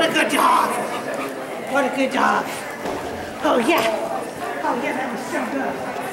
What a good dog. What a good dog. Oh, yeah. Oh, yeah, that was so good.